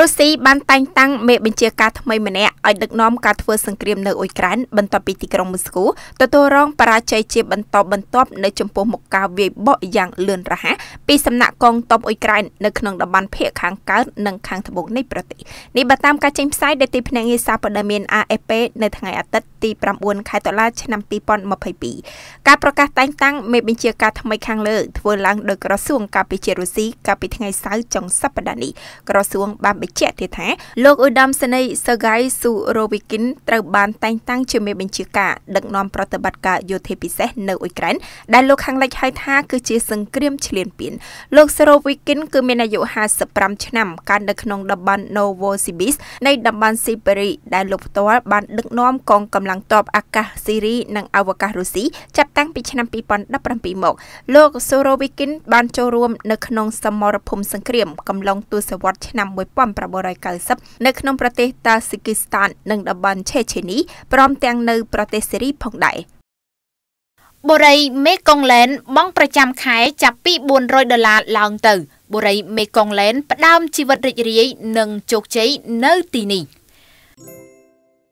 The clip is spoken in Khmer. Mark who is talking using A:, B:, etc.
A: រុស្ស៊ីបានតែងតាំងមេបញ្ជាការថ្មីម្នាក់ឲ្យដឹកនាំការធ្វើសង្គ្រាមនៅអ៊ុយក្រែនបន្ទាប់ពីទីក្រុងមូស្គូទទួលរងបរាជ័យជាបន្តបន្ទាប់នៅចំពោះមុខការវាយបកយ៉ាងលឿនរហ័សពីសំណាក់កងទ័ពអ៊ុយក្រែននៅក្នុងតំបន់ភាគខាងកើតនិងខាងត្បូងនៃប្រទេសនេះបើតាមការចេញផ្សាយដោយទីភ្នាក់ងារសារព័ត៌មាន AFP នៅថ្ងៃអាទិត្យទី9ខែតុលាឆ្នាំ2022ការប្រកាសតែងតាំងមេបញ្ជាការថ្មីខាងលើធ្វើឡើងដោយក្រសួងការពារជាតិរុស្ស៊ីកាលពីថ្ងៃសៅរ៍ចុងសប្តាហ៍នេះក្រសួងបានបញ្ជាក់ទៀតថាលោកឧត្តមសេនីយ៍ Sergei Surovikin ត្រូវបានតែងតាំងជាមេបញ្ជាការដឹកនាំប្រតិបត្តិការយោធាពិសេសនៅអ៊ុយក្រែនដែលលោកខាងលិចហៅថាគឺជាសង្គ្រាមឈ្លានពានលោក Surovikin គឺមានអាយុ55ឆ្នាំកើតនៅក្នុងតំបន់ Novosibirsk នៃតំបន់ស៊ីបេរីដែលលោកផ្ទាល់បានដឹកនាំកងកម្លាំងទ័ពអាកាសស៊ីរីនិងអវកាសរុស្ស៊ីចាប់តាំងពីឆ្នាំ2017មកលោក Surovikin បានចូលរួមនៅក្នុងសមរភូមិសង្គ្រាមកំឡុងទសវត្សរ៍ឆ្នាំ1990នៅក្នុងប្រទេសតាស៊ីគីស្ថាននិងតំបន់ឆេឆេនីព្រមទាំងនៅប្រទេសសេរីផងដែរ
B: បូរីមេកុងឡែនបង់ប្រចាំខែចាប់ពី400ដុល្លារឡើងទៅបូរីមេកុងឡែនផ្ដើមជីវិតរីករាយនិងជោគជ័យនៅទីនេះ។